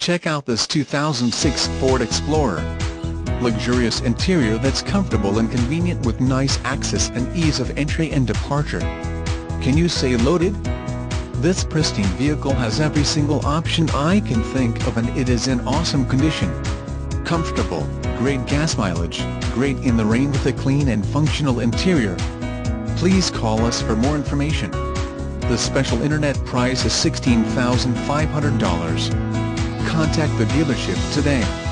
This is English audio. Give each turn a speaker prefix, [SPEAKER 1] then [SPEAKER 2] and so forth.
[SPEAKER 1] Check out this 2006 Ford Explorer. Luxurious interior that's comfortable and convenient with nice access and ease of entry and departure. Can you say loaded? This pristine vehicle has every single option I can think of and it is in awesome condition. Comfortable, great gas mileage, great in the rain with a clean and functional interior. Please call us for more information. The special internet price is $16,500. Contact the dealership today.